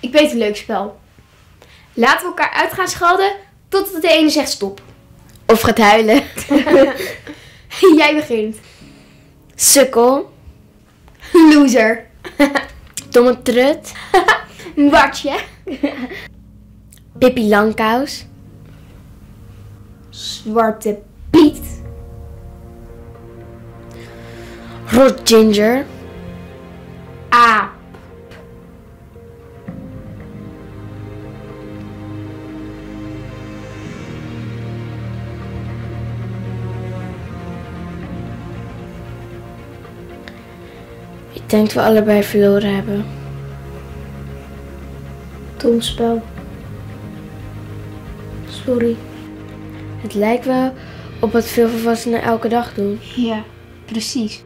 Ik weet een leuk spel. Laten we elkaar uit gaan schelden totdat de ene zegt stop. Of gaat huilen. Jij begint. Sukkel. Loser. Domme trut. Watje. Pippi Langkous. Zwarte Piet. Rot Ginger. Ik denk dat we allebei verloren hebben. Dom spel. Sorry. Het lijkt wel op wat veel volwassenen elke dag doen. Ja, precies.